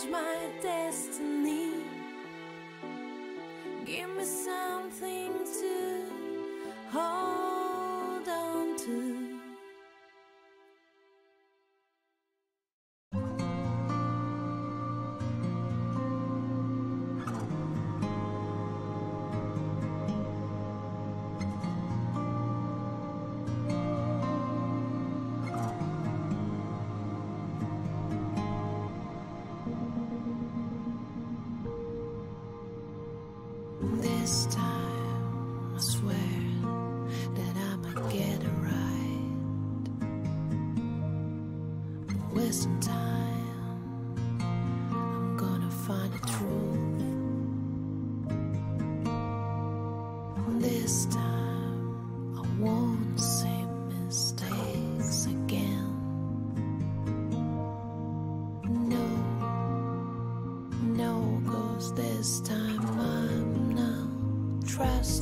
change my destiny? Give me something to hold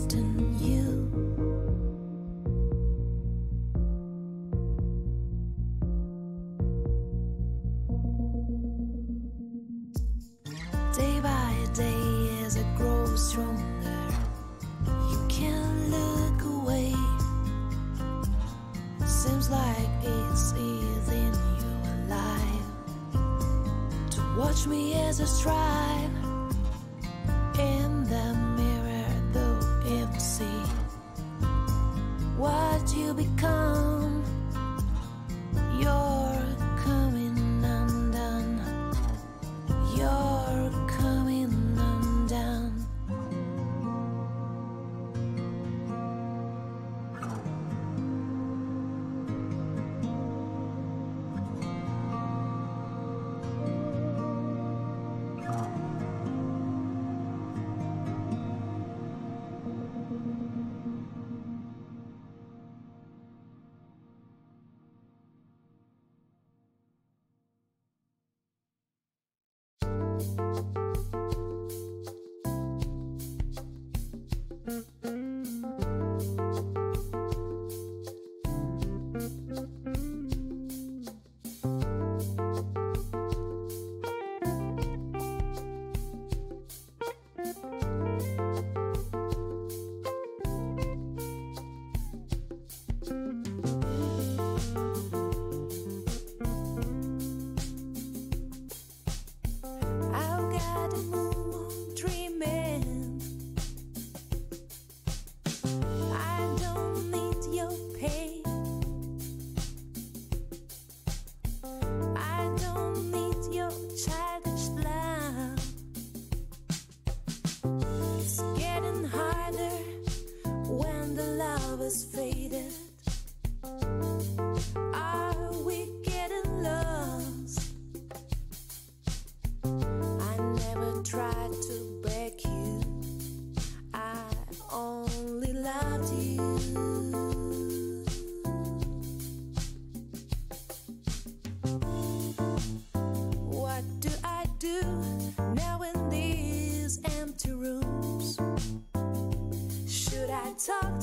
trusting talk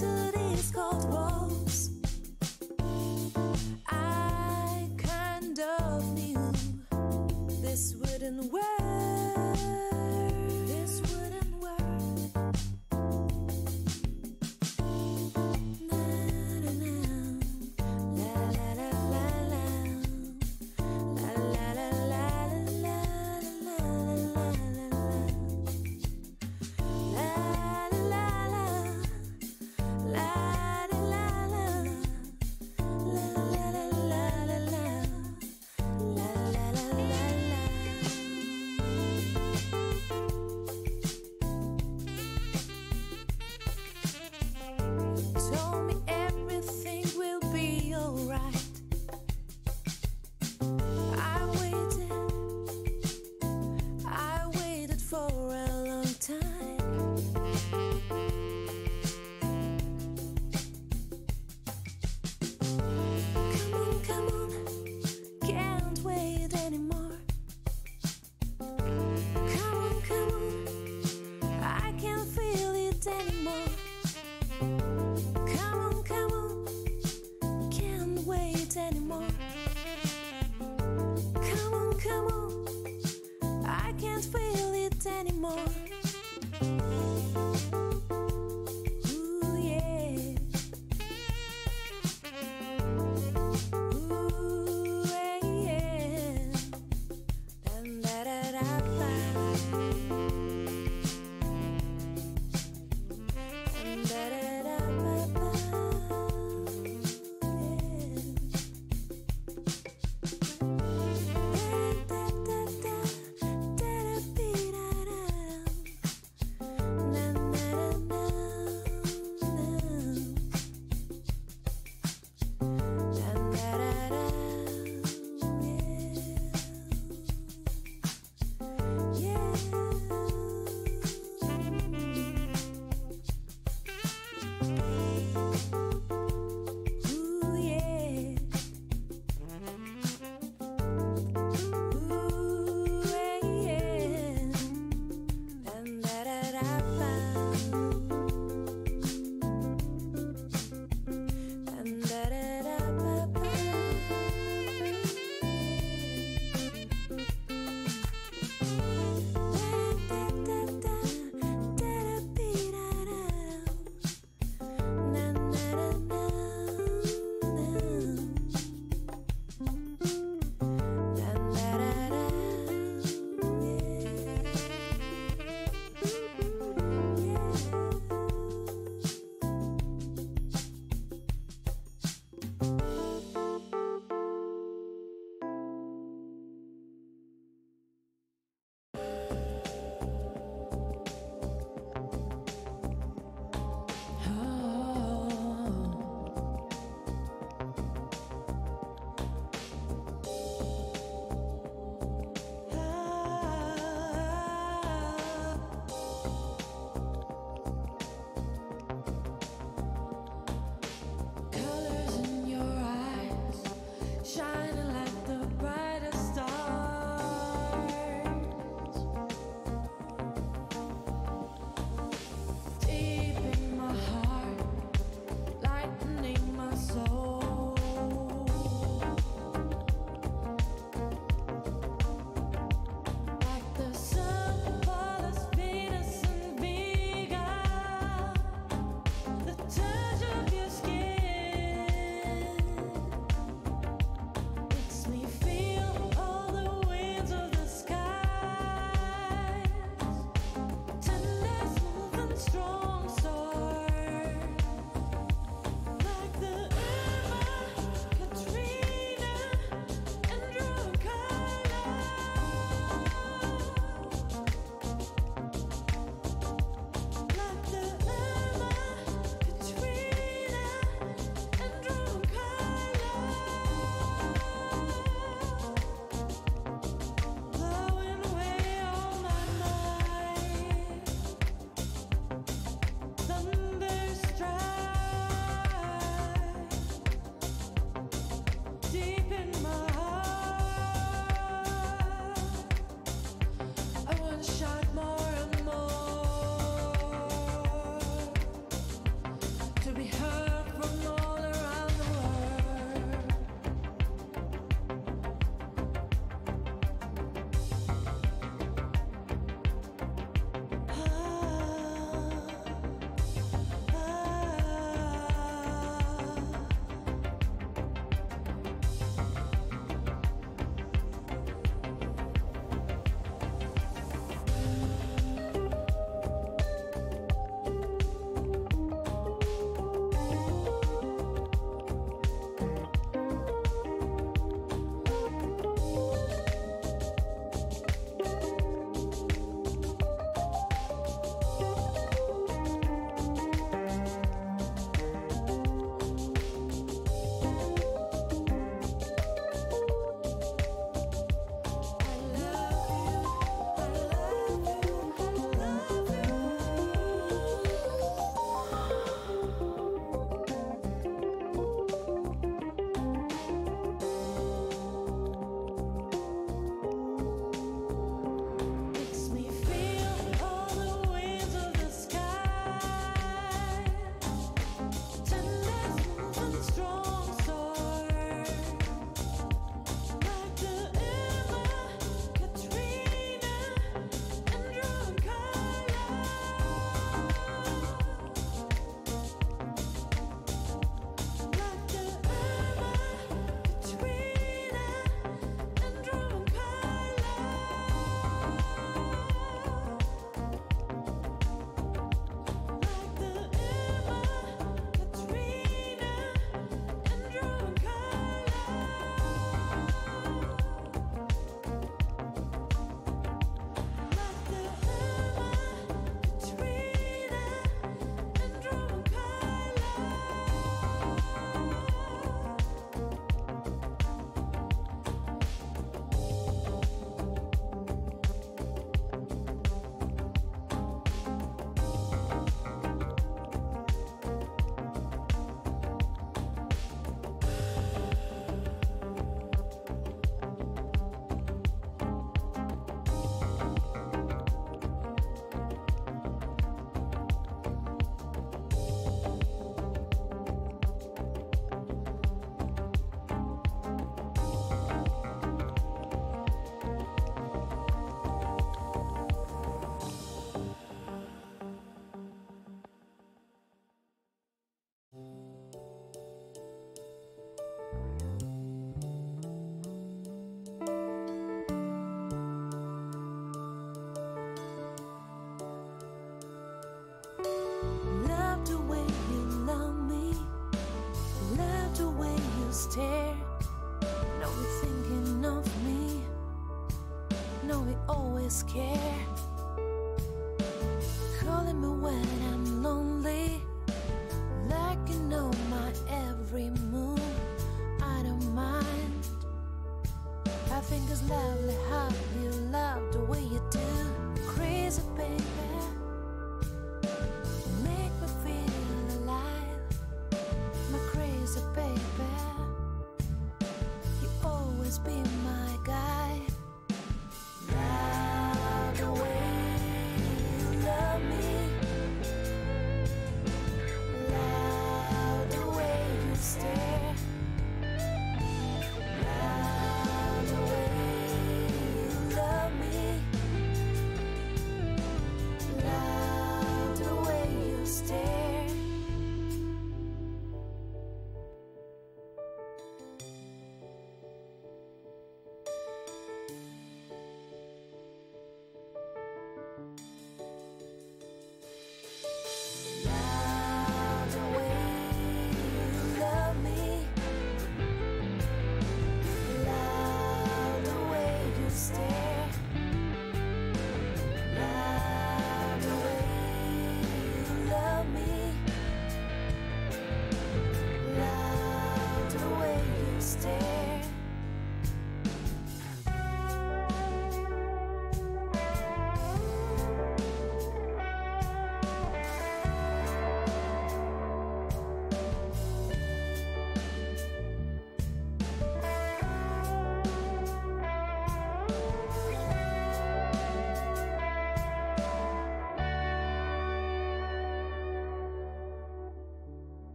care.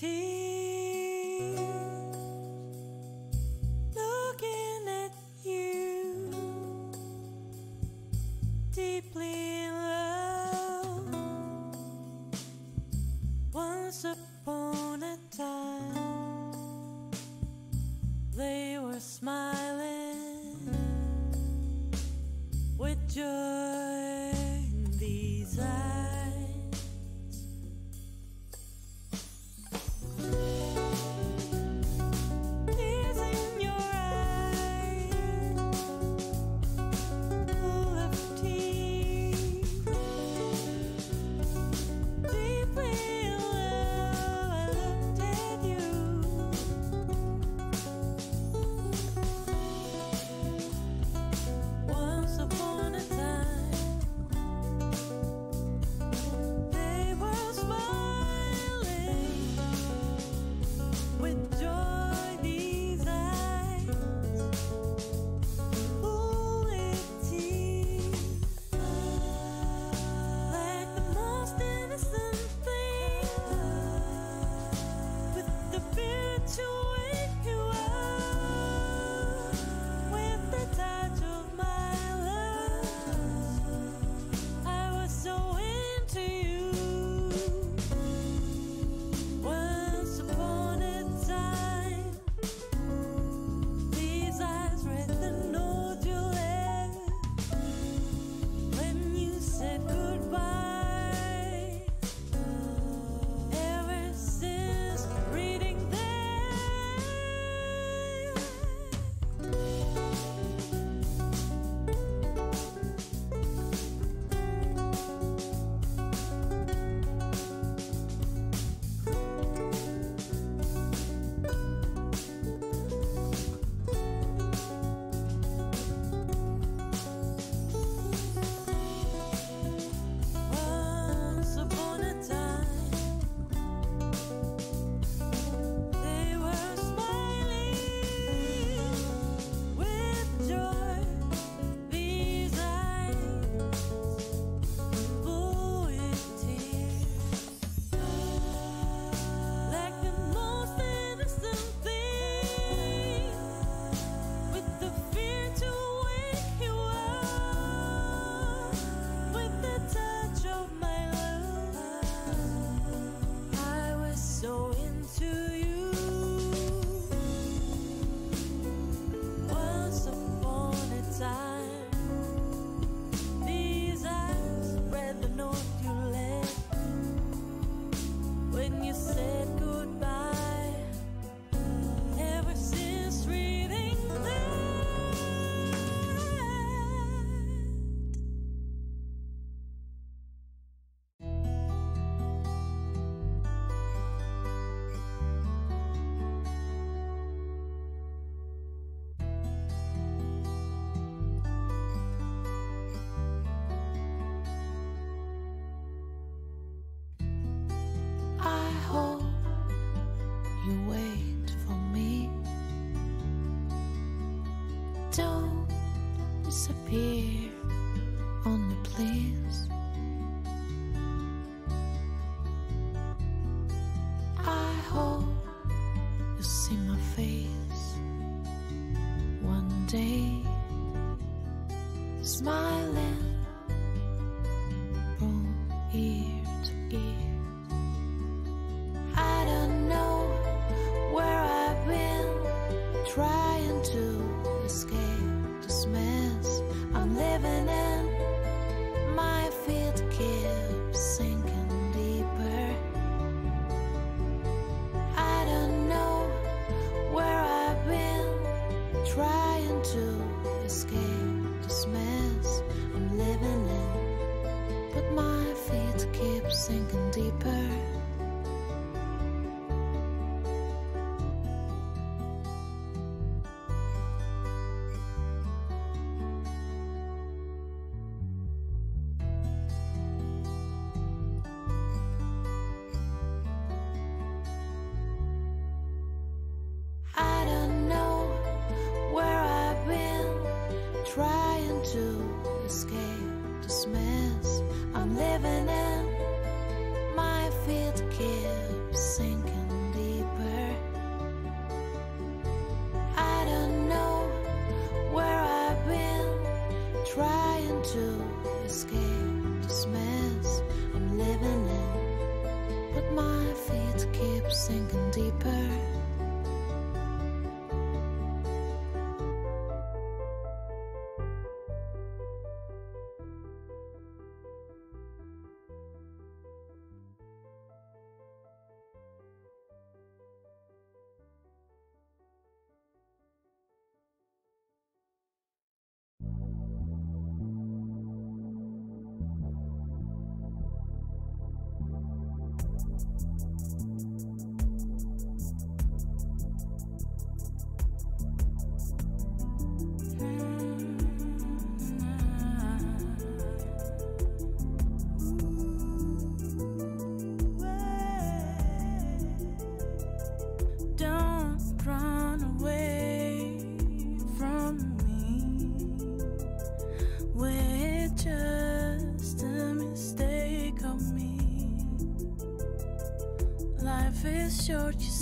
Tears, trying to escape this mess I'm living in, but my feet keep sinking deeper.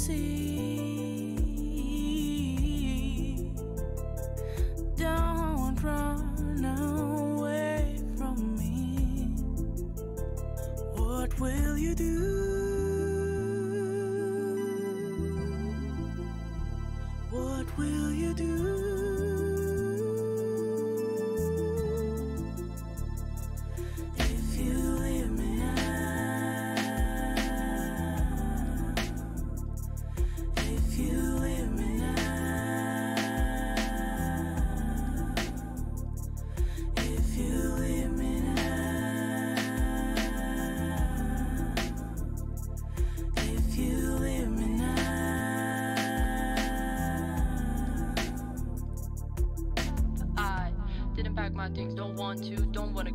see.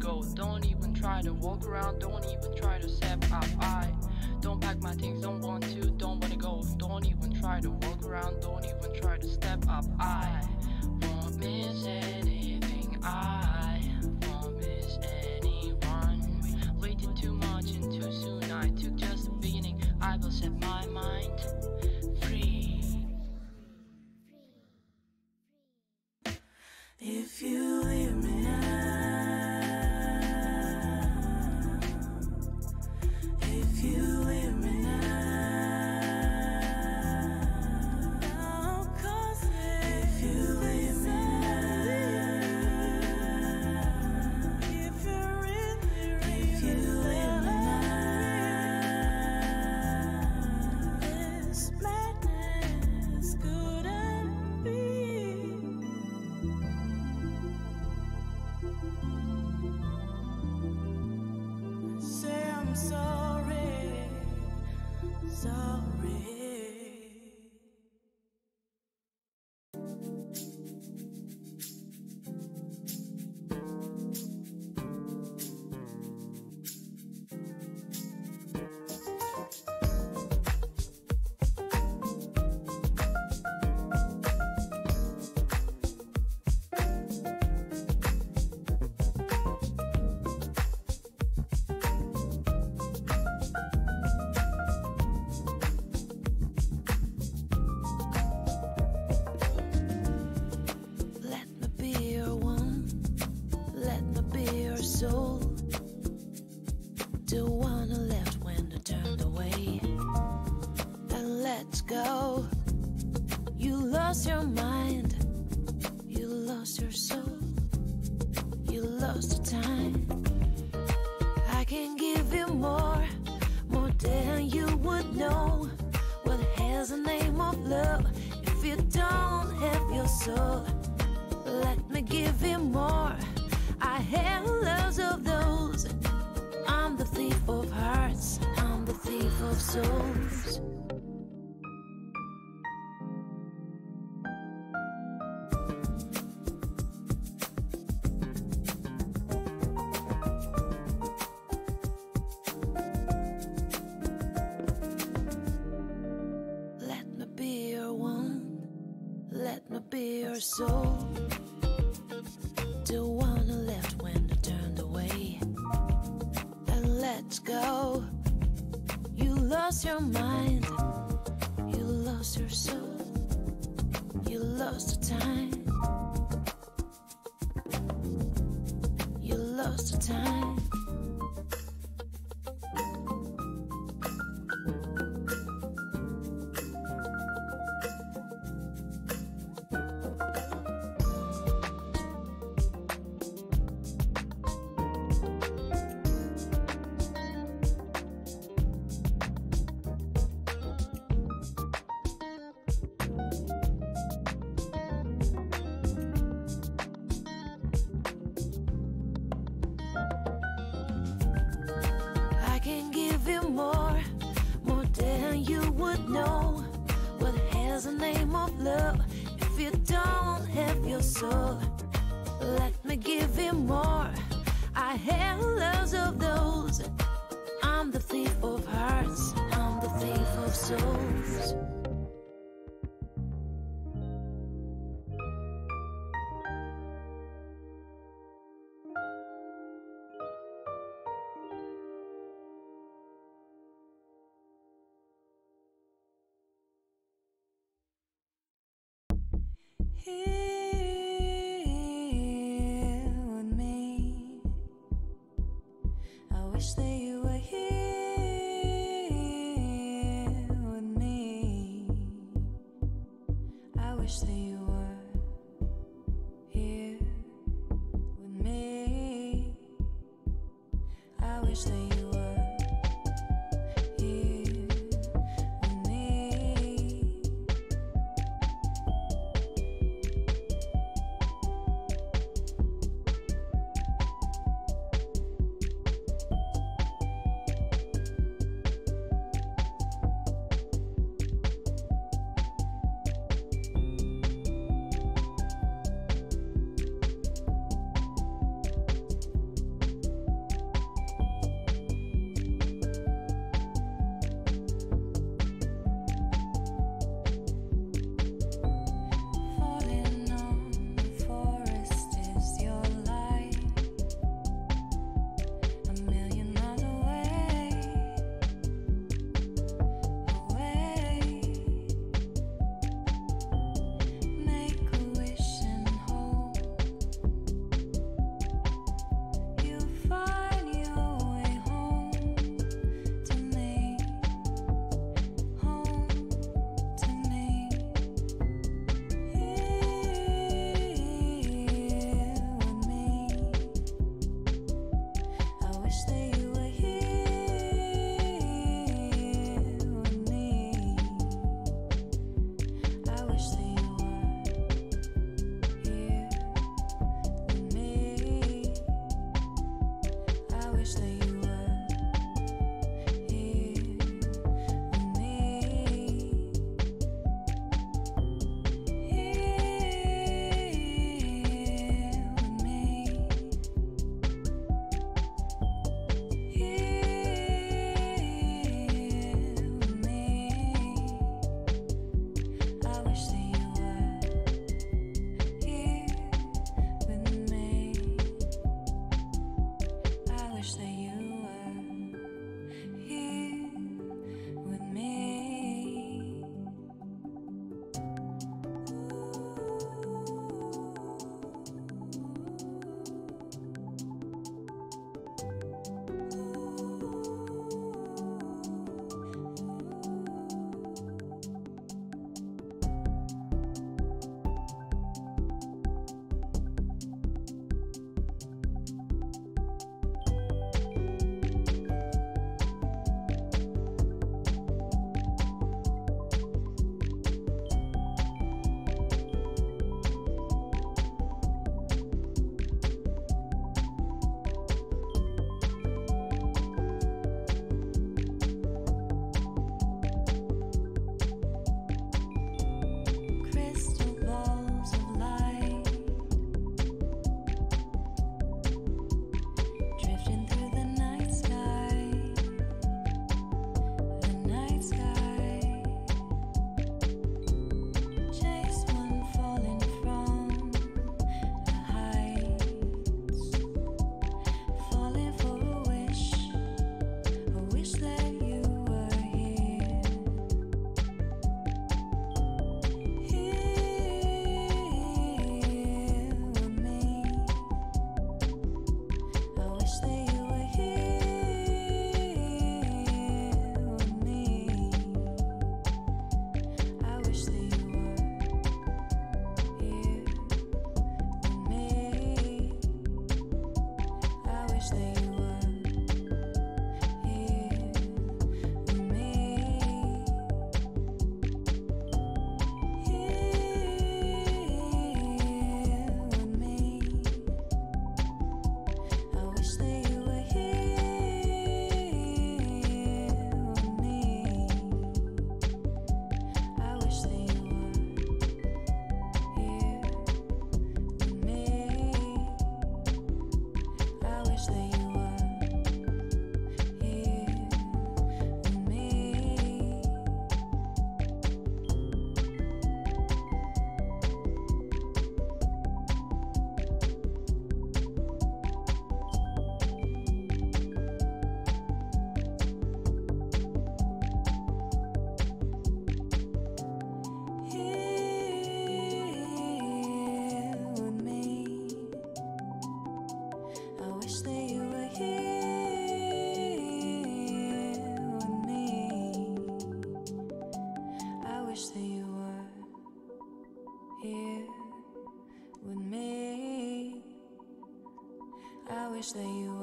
go. Don't even try to walk around, don't even try to step up. I don't pack my things, don't want to, don't wanna go. Don't even try to walk around, don't even lost your mind. soul. The one who left when I turned away. And let's go. You lost your mind. would know what has a name of love if you don't have your soul. Let me give you more. I have loves of those. I'm the thief of hearts, I'm the thief of souls. flash, they wish that you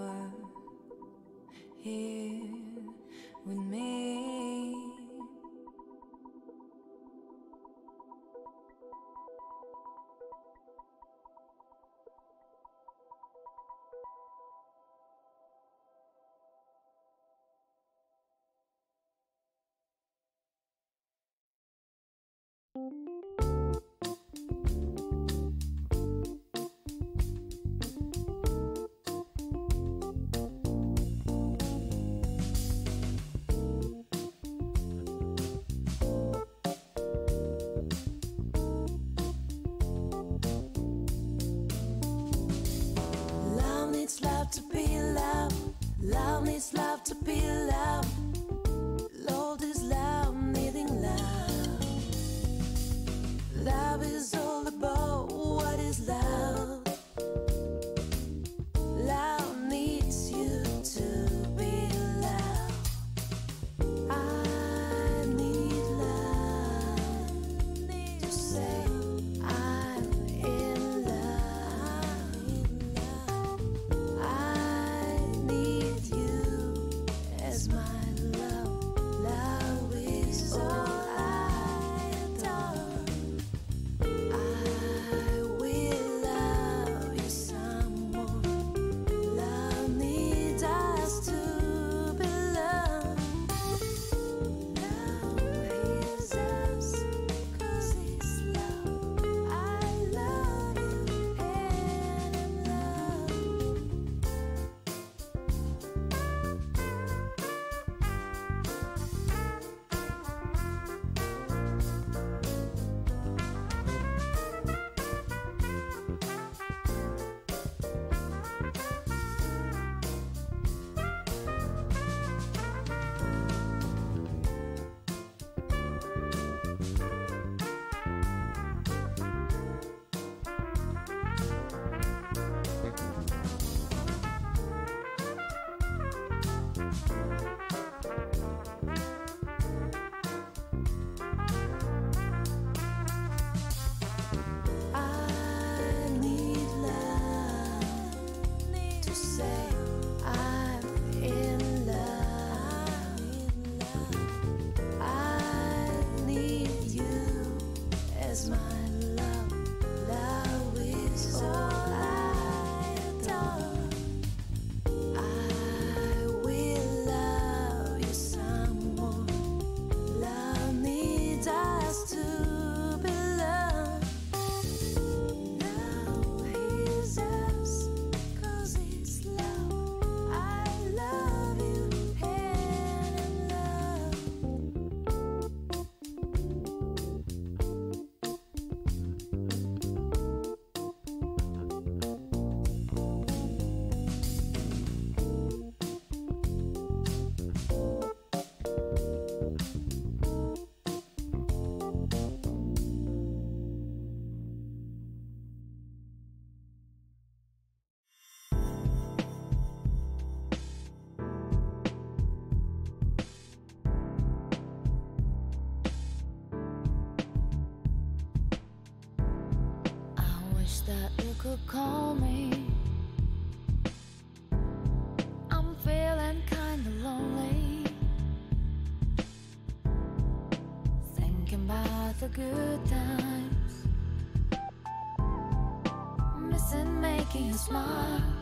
Love needs love to be loved. thinking about the good times, missing making you smile.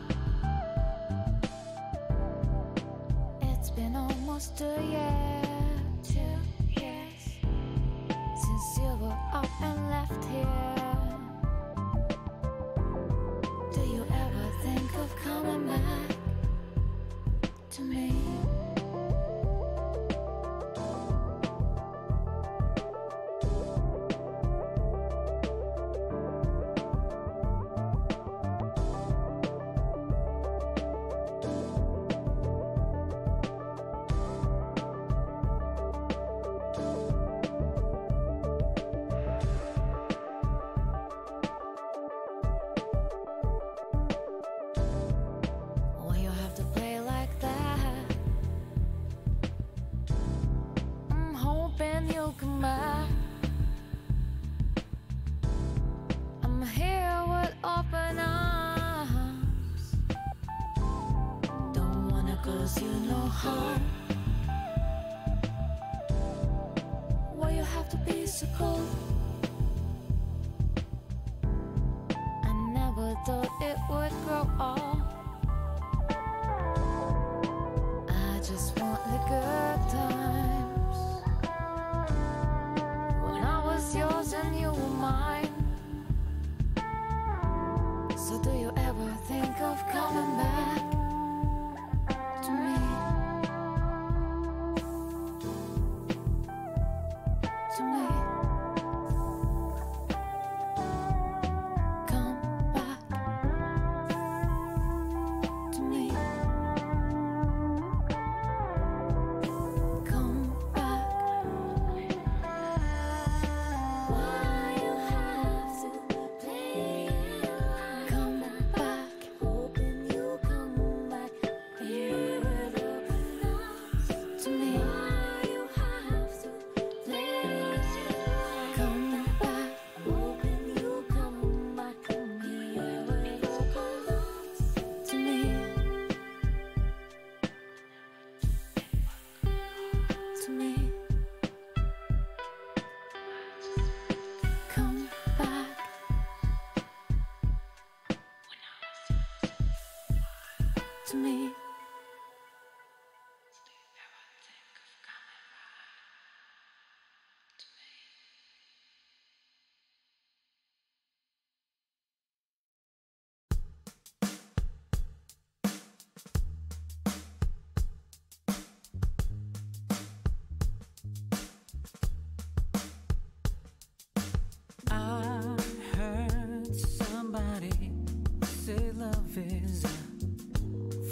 is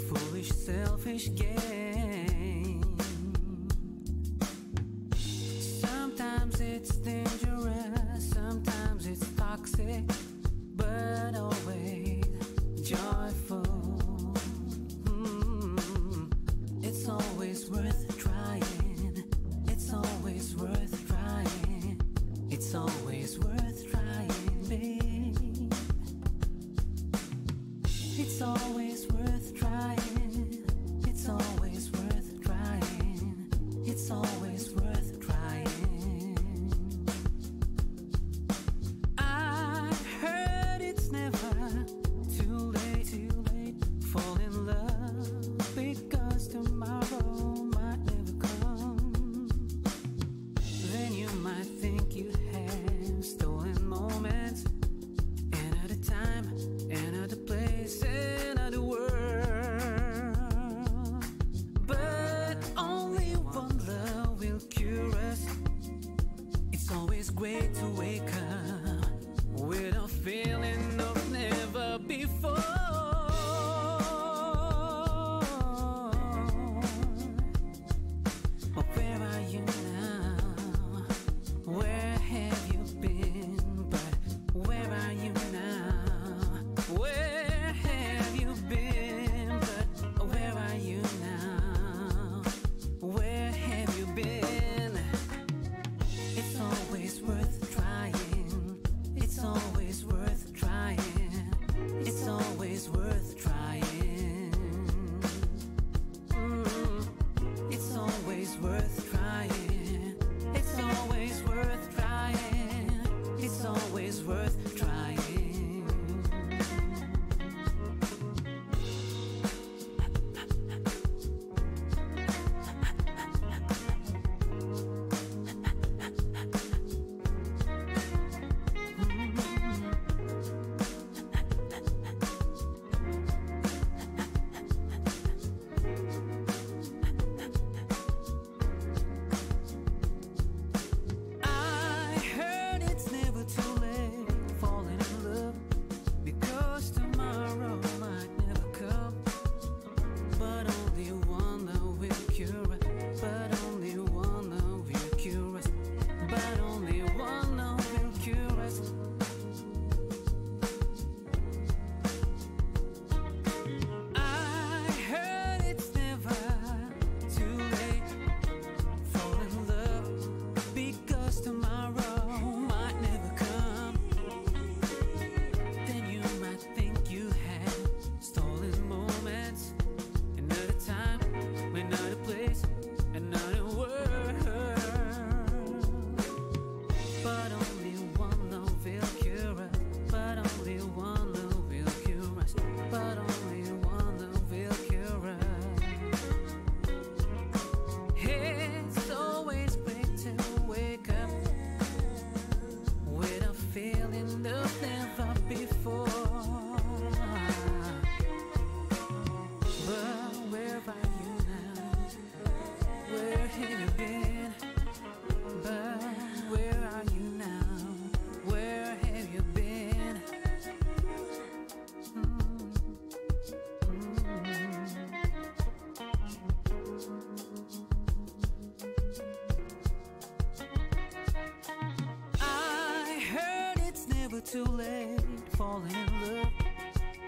foolish, selfish game. Sometimes it's dangerous, sometimes it's toxic, but always joyful. Mm-hmm. It's always worth trying, it's always worth trying, it's always worth trying.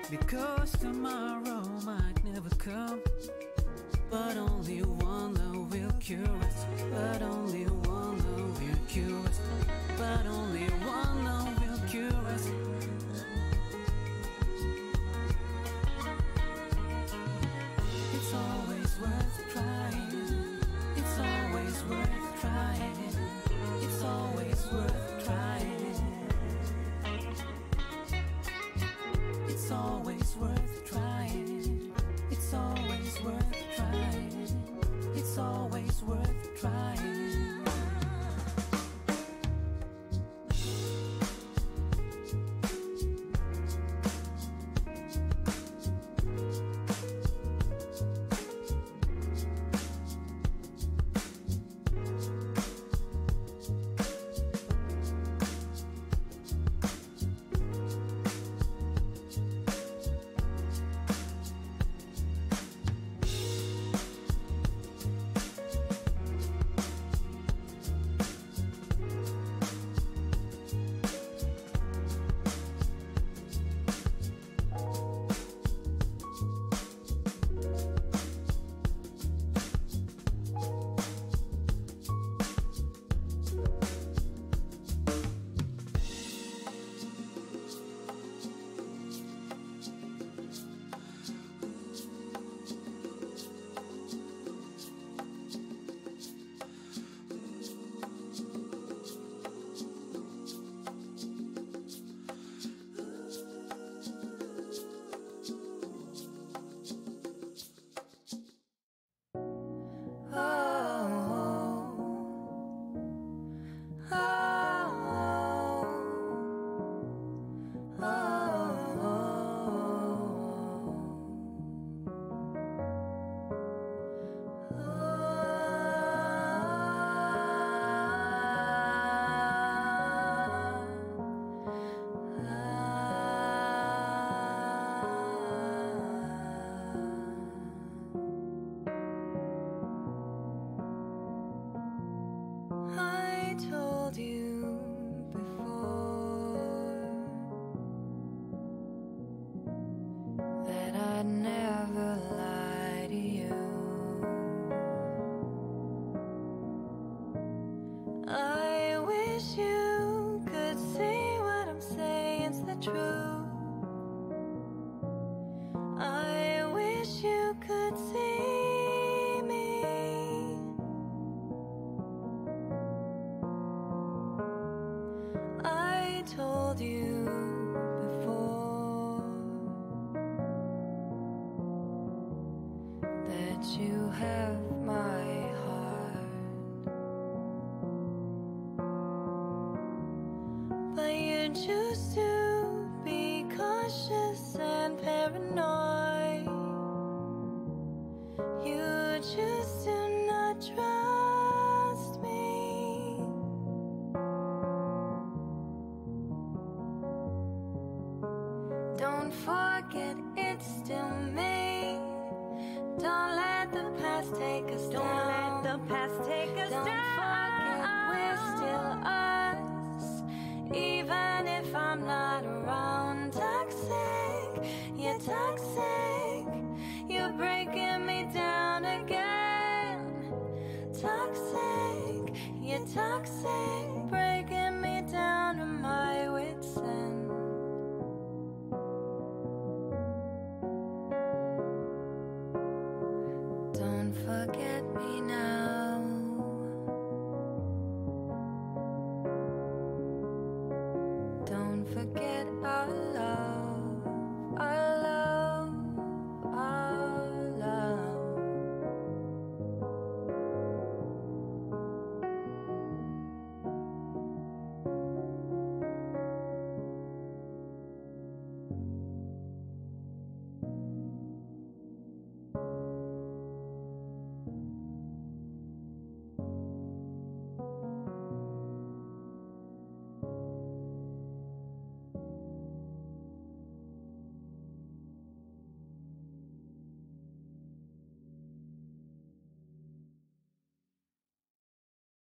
Because tomorrow might never come. But only one love will cure us. But only one love will cure us. But only one love will cure us. choose to be cautious and paranoid.